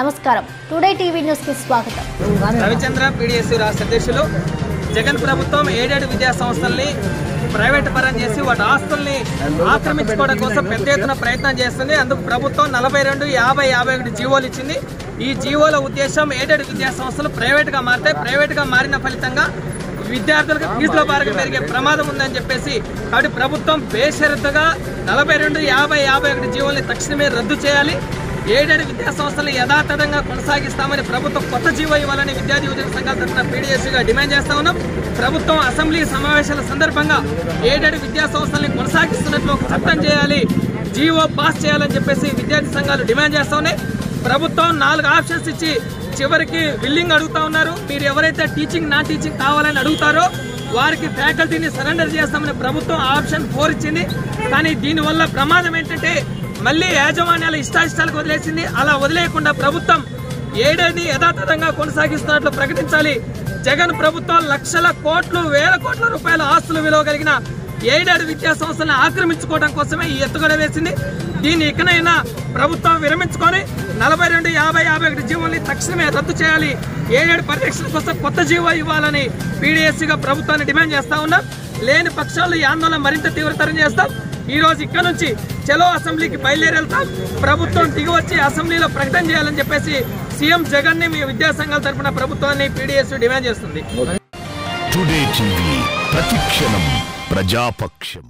నమస్కారం. Today TV న్యూస్కి స్వాగతం. రవిచంద్ర పీడిఎస్ రాష్ట్ర అధ్యక్షులు. జగన్ ప్రభుత్వం ఏడేడు విద్యా సంస్థల్ని ప్రైవేట్ పరం చేసి వాటి ఆస్తుల్ని ఆక్రమించుకోవడం కోసం పెద్ద ఎత్తున ప్రయత్నం చేస్తుంది. అందుకు ప్రభుత్వం నలభై రెండు యాభై యాభై ఒకటి జీవోలు ఇచ్చింది. ఈ జీవోల ఉద్దేశం ఏడేడు విద్యా సంస్థలు ప్రైవేట్గా మారితే ప్రైవేట్గా మారిన ఫలితంగా విద్యార్థులకు ఫీజుల భారంగా పెరిగే ప్రమాదం ఉందని చెప్పేసి కాబట్టి ప్రభుత్వం బేషరతుగా నలభై రెండు యాభై యాభై ఒకటి జీవోల్ని తక్షణమే రద్దు చేయాలి. ఏడేడు విద్యా సంస్థలు యథాతథంగా కొనసాగిస్తామని ప్రభుత్వం కొత్త జీవో ఇవ్వాలని విద్యార్థి యువజన సంఘాల తరఫున పీడీఎస్గా డిమాండ్ చేస్తా ఉన్నాం. ప్రభుత్వం అసెంబ్లీ సమావేశాల సందర్భంగా ఏడేడు విద్యా సంస్థల్ని కొనసాగిస్తున్నట్లు ఒక చట్టం చేయాలి జీవో పాస్ చేయాలని చెప్పేసి విద్యార్థి సంఘాలు డిమాండ్ చేస్తా ఉన్నాయి. ప్రభుత్వం నాలుగు ఆప్షన్స్ ఇచ్చి చివరికి బిల్లింగ్ అడుగుతా ఉన్నారు. మీరు ఎవరైతే టీచింగ్ నాన్ టీచింగ్ కావాలని అడుగుతారో వారికి ఫ్యాకల్టీని సరెండర్ చేస్తామని ప్రభుత్వం ఆప్షన్ ఫోర్ ఇచ్చింది. కానీ దీనివల్ల ప్రమాదం ఏంటంటే మళ్ళీ యాజమాన్యాల ఇష్టాయిష్టాలకు వదిలేసింది. అలా వదిలేయకుండా ప్రభుత్వం ఏడేది యథాతథంగా కొనసాగిస్తున్నట్లు ప్రకటించాలి. జగన్ ప్రభుత్వం లక్షల కోట్లు వేల కోట్ల రూపాయల ఆస్తులు విలువ కలిగిన ఏడేడు విద్యా సంస్థలను ఆక్రమించుకోవడం కోసమే ఈ ఎత్తుగడ వేసింది. దీన్ని ఇకనైనా ప్రభుత్వం విరమించుకొని నలభై రెండు యాభై యాభై ఒకటి జీవోల్ని తక్షణమే రద్దు చేయాలి. ఏడేడు పరిరక్షణ కోసం కొత్త జీవో ఇవ్వాలని పీడీఎస్సీగా ప్రభుత్వాన్ని డిమాండ్ చేస్తా ఉన్నాం. లేని పక్షాలు ఈ ఆందోళన మరింత తీవ్రతరం చేస్తాం. ఈ రోజు ఇక్కడ నుంచి చలో అసెంబ్లీకి బయలుదేరి వెళ్తాం ప్రభుత్వం దిగివచ్చి అసెంబ్లీలో ప్రకటన చేయాలని చెప్పేసి సీఎం జగన్ని మీ విద్యాసంఘాల తరపున ప్రభుత్వాన్ని పీడిఎస్ డిమాండ్ చేస్తుంది. ప్రతిక్షణం ప్రజాపక్షం.